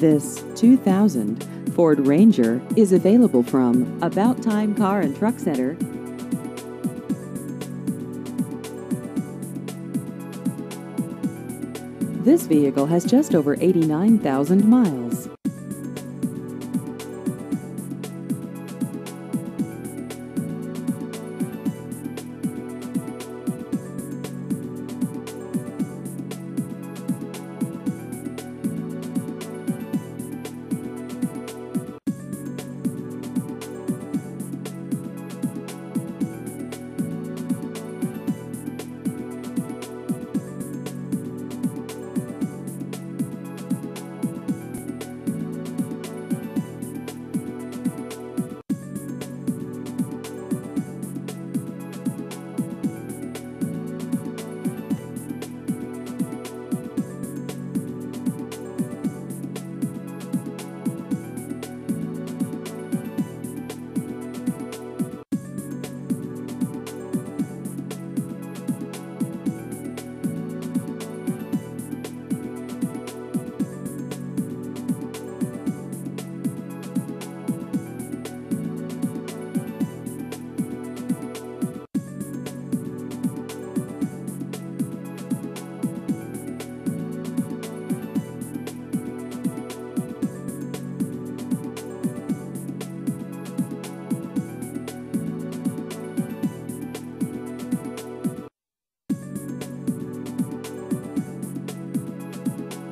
This 2000 Ford Ranger is available from About Time Car and Truck Center. This vehicle has just over 89,000 miles.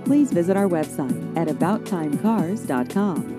Please visit our website at AboutTimeCars.com.